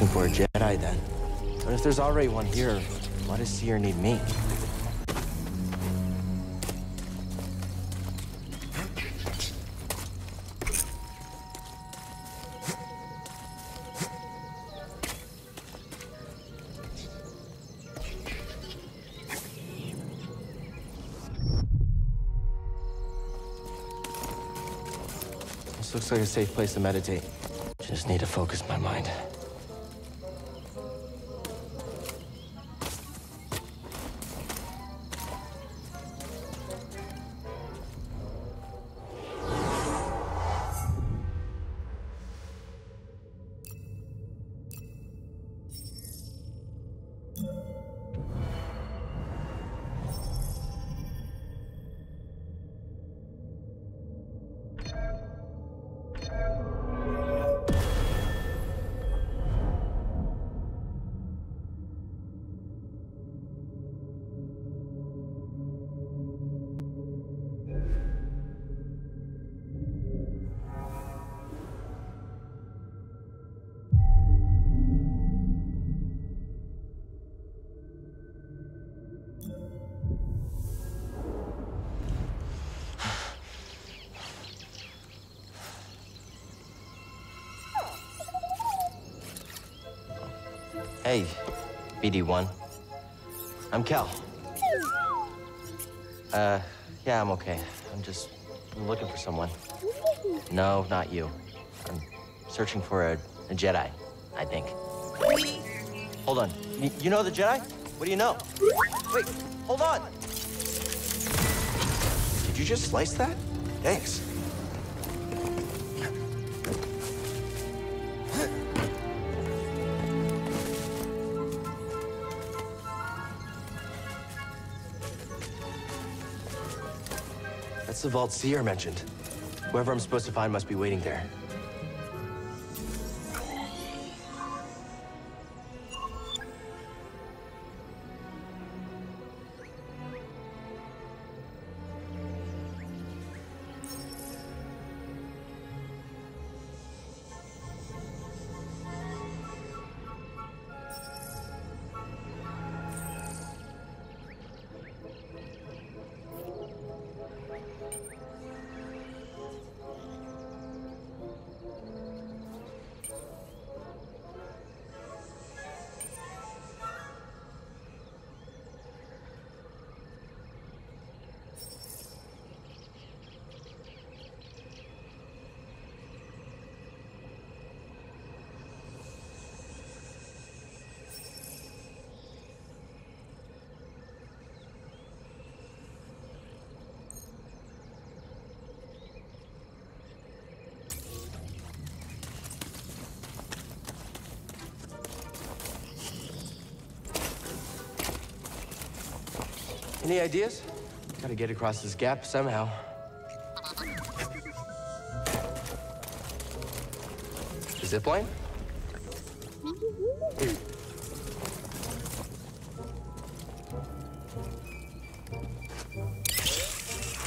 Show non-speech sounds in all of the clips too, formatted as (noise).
Looking for a Jedi then. But if there's already one here, why does Cere need me? This looks like a safe place to meditate. Just need to focus my mind. Hey, BD-1. I'm Cal. Uh, yeah, I'm okay. I'm just looking for someone. No, not you. I'm searching for a, a Jedi, I think. Hold on. Y you know the Jedi? What do you know? Wait, hold on. Did you just slice that? Thanks. That's the vault Cere mentioned. Whoever I'm supposed to find must be waiting there. Any ideas? Gotta get across this gap somehow. Zip line?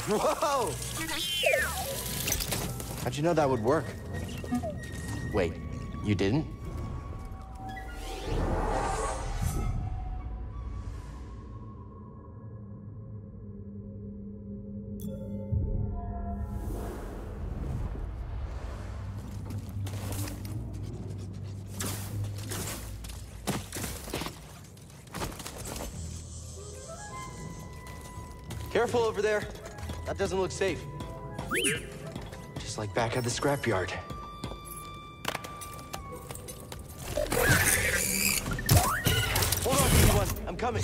Whoa! How'd you know that would work? Wait, you didn't? Careful over there. That doesn't look safe. Just like back at the scrapyard. Hold on, everyone. I'm coming.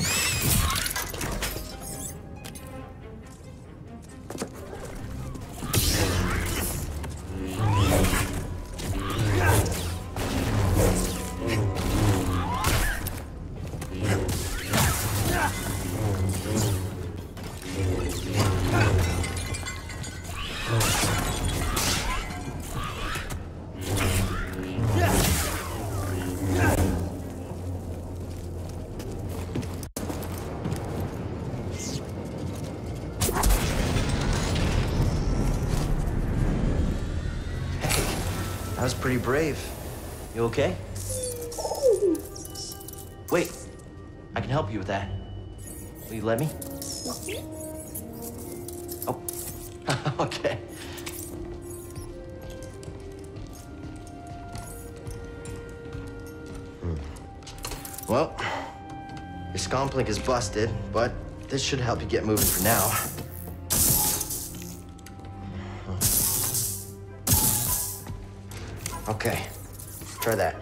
Was pretty brave. You okay? Wait, I can help you with that. Will you let me? Oh, (laughs) okay. Hmm. Well, your scomp link is busted, but this should help you get moving for now. Okay, try that.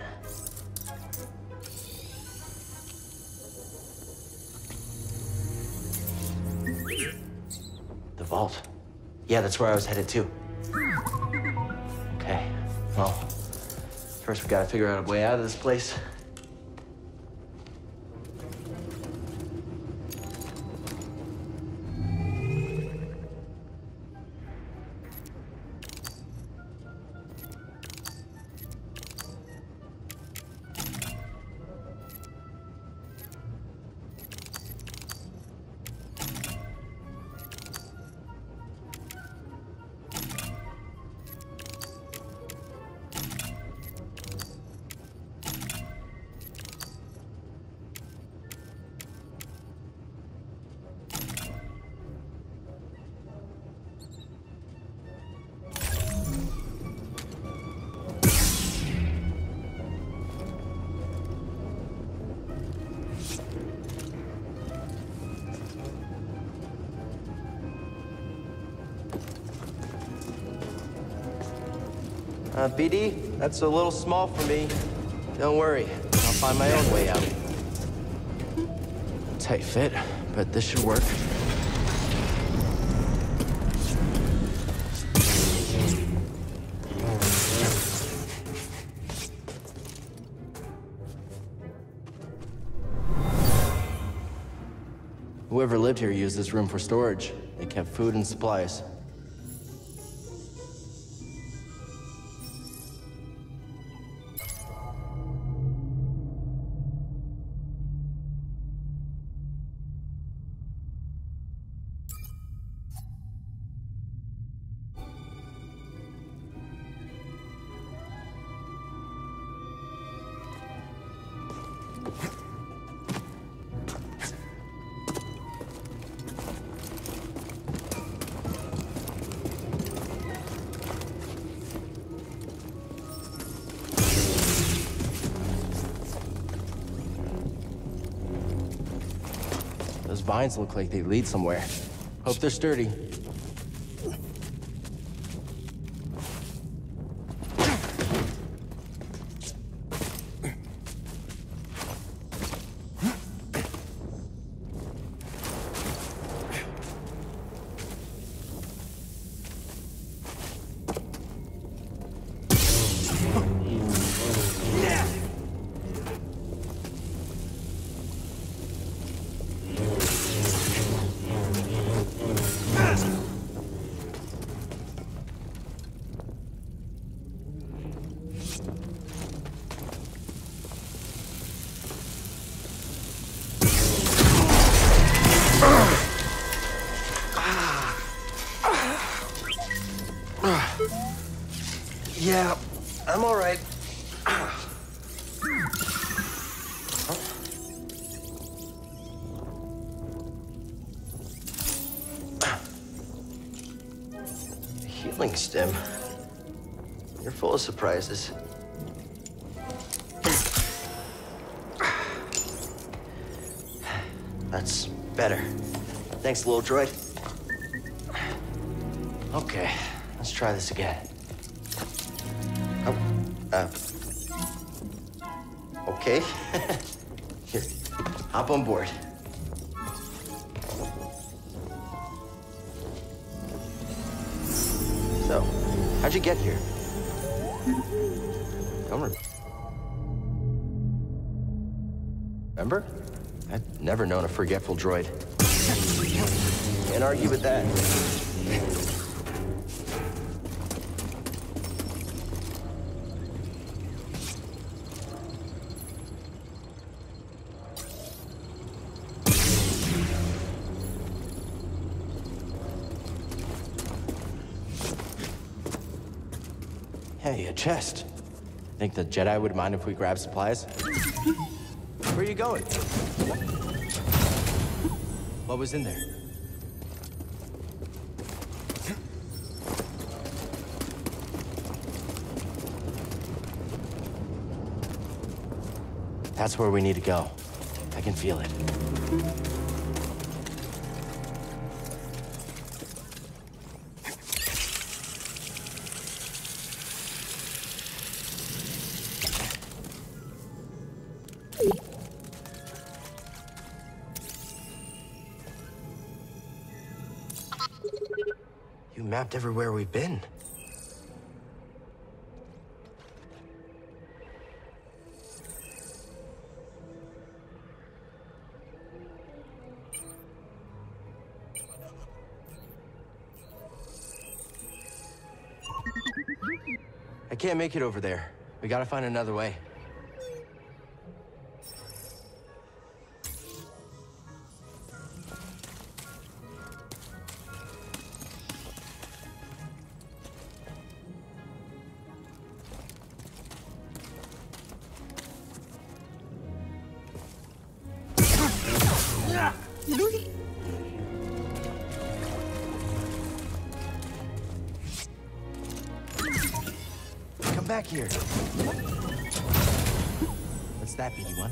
The vault. Yeah, that's where I was headed to. Okay, well, first we gotta figure out a way out of this place. Uh, BD, that's a little small for me. Don't worry, I'll find my own way out. Tight fit, but this should work. Whoever lived here used this room for storage. They kept food and supplies. Vines look like they lead somewhere. Hope they're sturdy. Stem. You're full of surprises. That's better. Thanks, little droid. Okay, let's try this again. Oh, uh. Okay. (laughs) Here, hop on board. How'd you get here? Don't re- Remember? I've never known a forgetful droid. Can't argue with that. Chest. Think the Jedi would mind if we grab supplies? Where are you going? What was in there? That's where we need to go. I can feel it. Mapped everywhere we've been. I can't make it over there. We gotta find another way. Here. What's that, BD-1? Run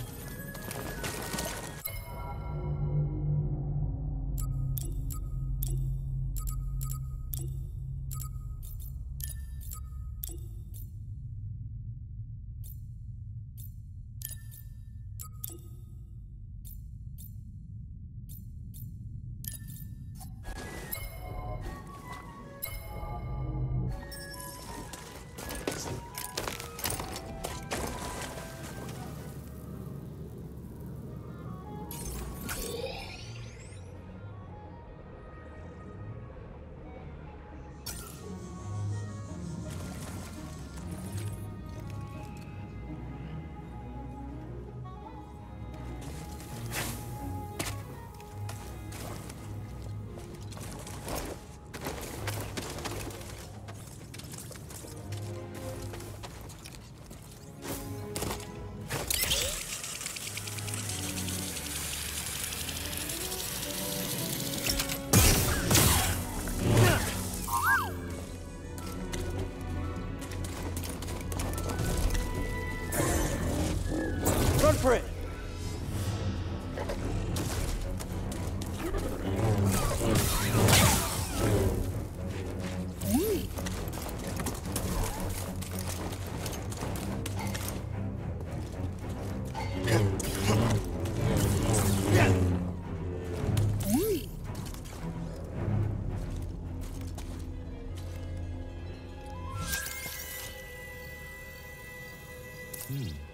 Hmm.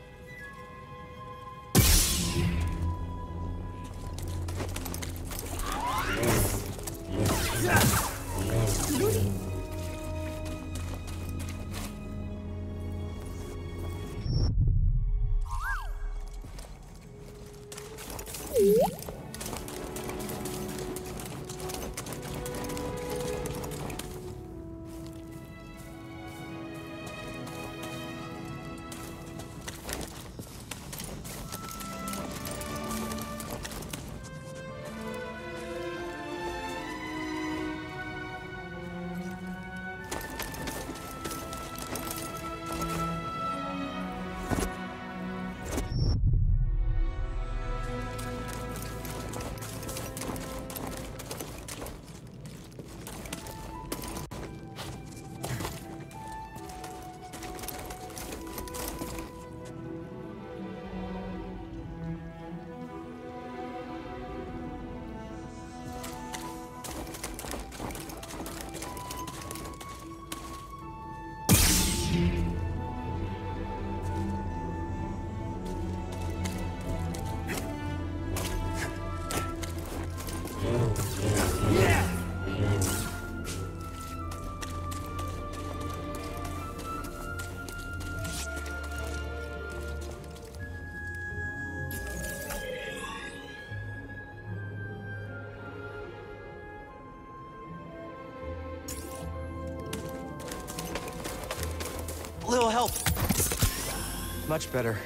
Much better.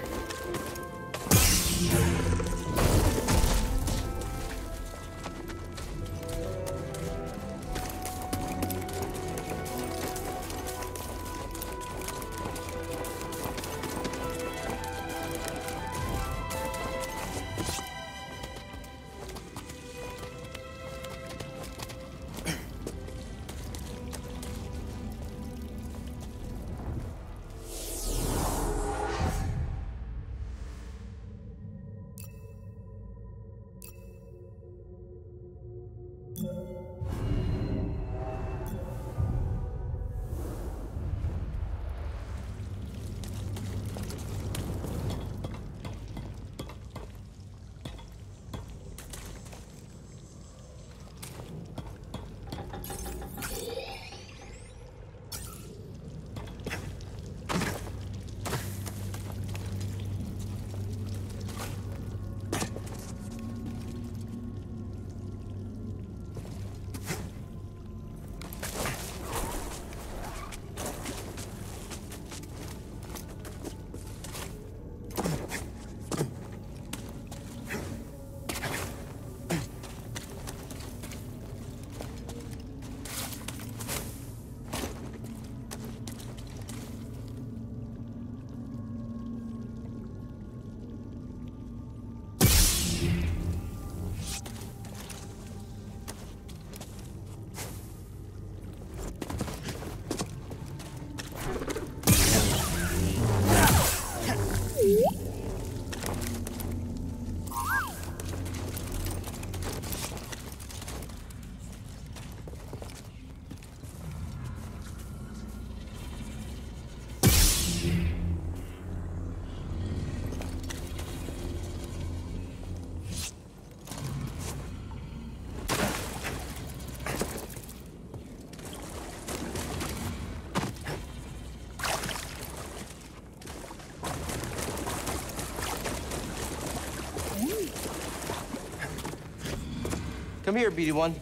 Come here, BD-1.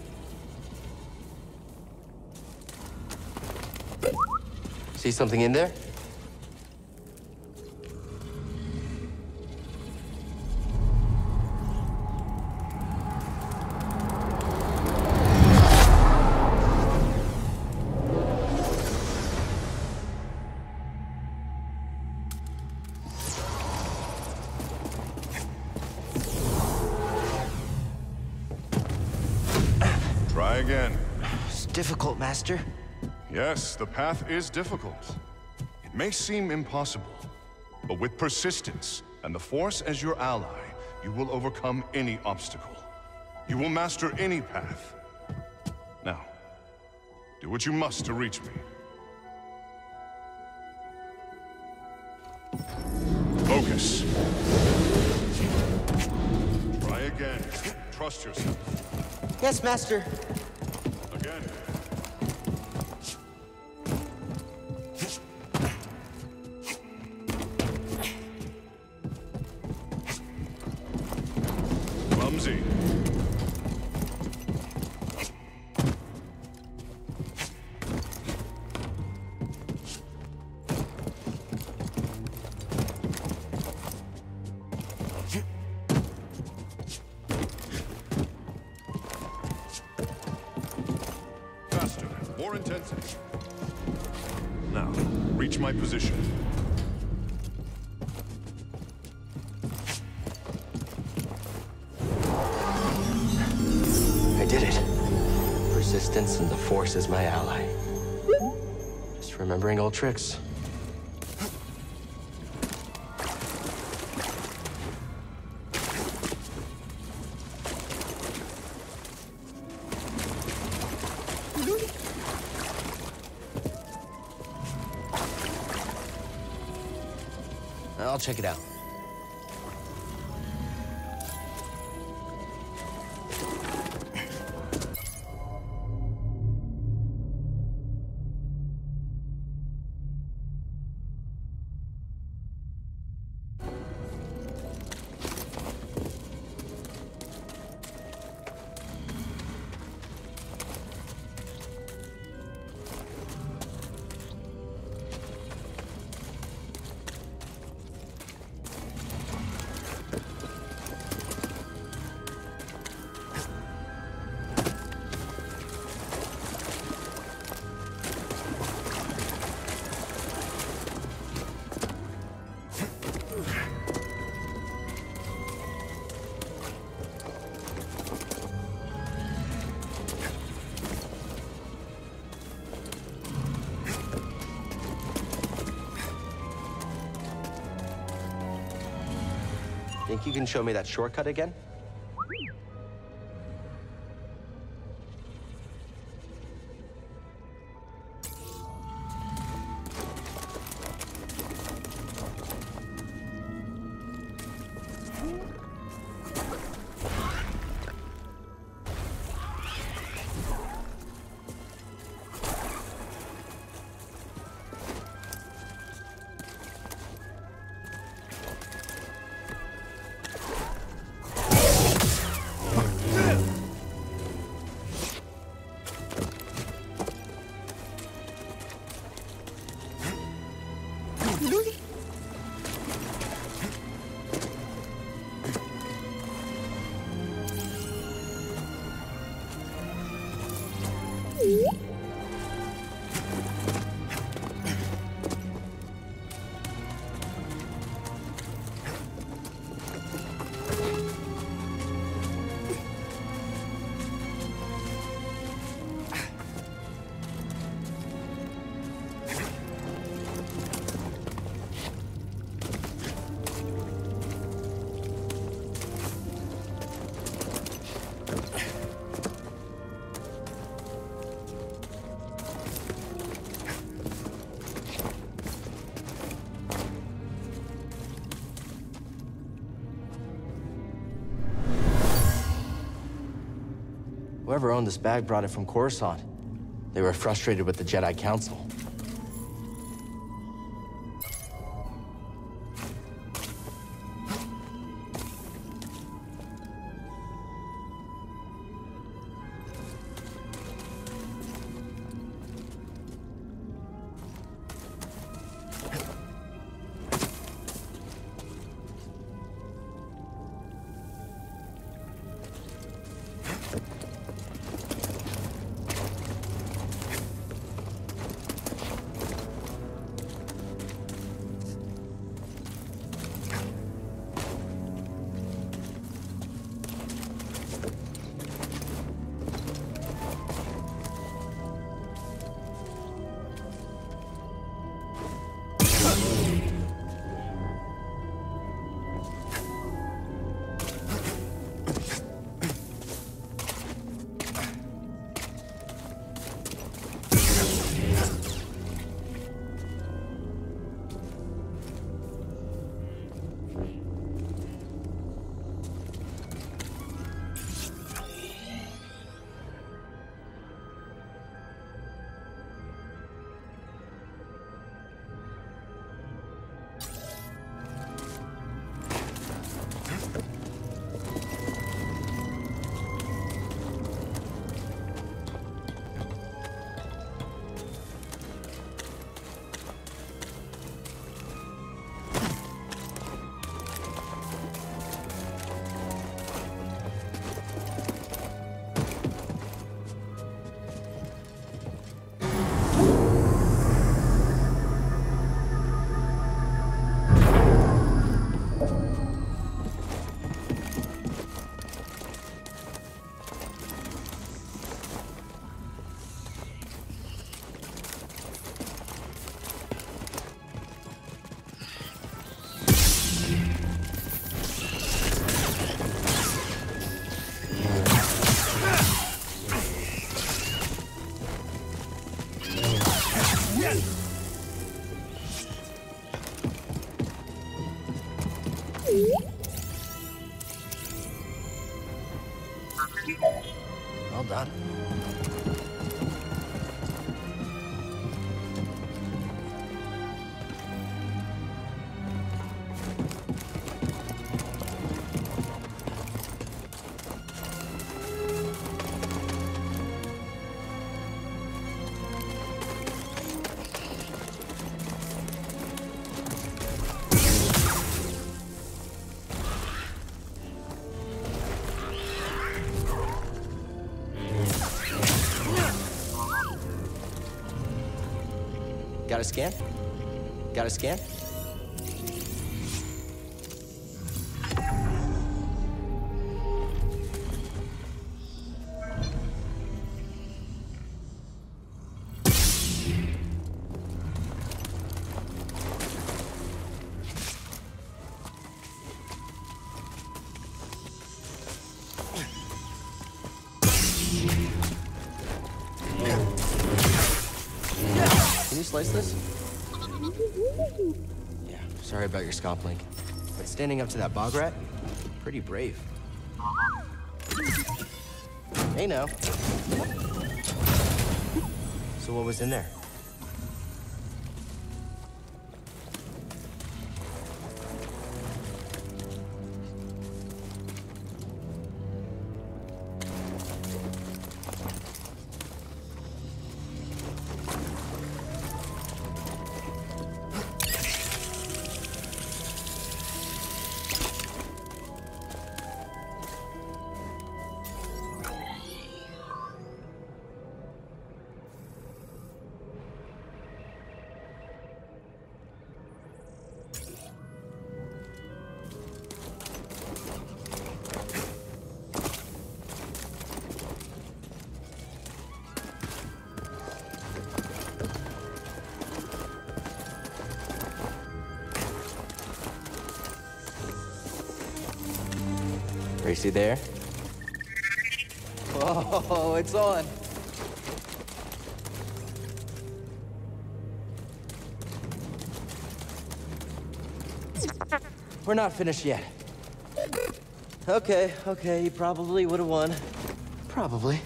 See something in there? Master. Yes, the path is difficult. It may seem impossible, but with persistence and the Force as your ally, you will overcome any obstacle. You will master any path. Now, do what you must to reach me. Focus. Try again. Trust yourself. Yes, Master. The is my ally. Just remembering old tricks. I'll check it out. Think you can show me that shortcut again? Whoever owned this bag brought it from Coruscant. They were frustrated with the Jedi Council. Well done. Got a scan? Got a scan? Slice this? Yeah, sorry about your scomp link. But standing up to that bog rat, pretty brave. Hey now. So what was in there? Gracie there? Oh, it's on. We're not finished yet. Okay, okay, you probably would have won. Probably.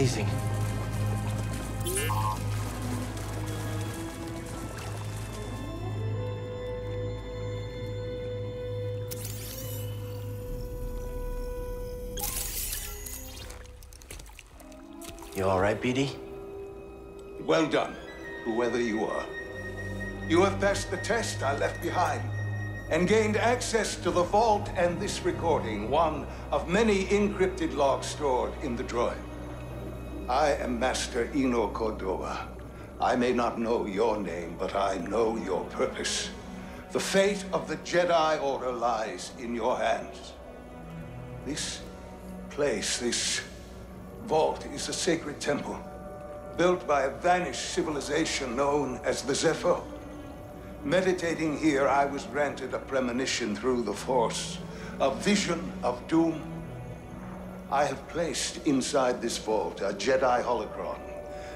Amazing. You all right, BD? Well done, whoever you are. You have passed the test I left behind and gained access to the vault and this recording, one of many encrypted logs stored in the droid. I am Master Eno Cordova. I may not know your name, but I know your purpose. The fate of the Jedi Order lies in your hands. This place, this vault, is a sacred temple built by a vanished civilization known as the Zeffo. Meditating here, I was granted a premonition through the Force, a vision of doom. I have placed inside this vault a Jedi holocron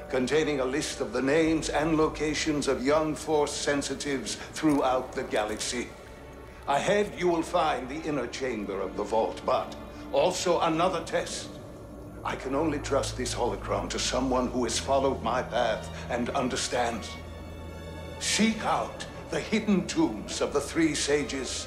containing a list of the names and locations of young Force sensitives throughout the galaxy. Ahead, you will find the inner chamber of the vault, but also another test. I can only trust this holocron to someone who has followed my path and understands. Seek out the hidden tombs of the three sages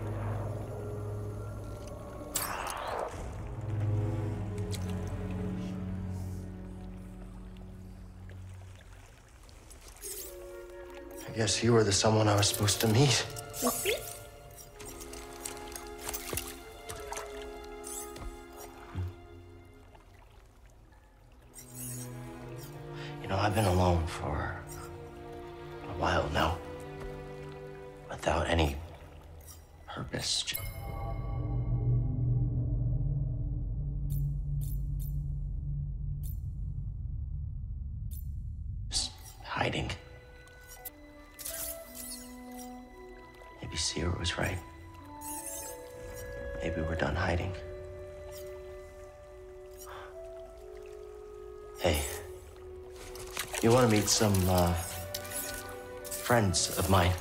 Guess you were the someone I was supposed to meet. You know, I've been alone for a while now. Without any purpose. Some uh, friends of mine?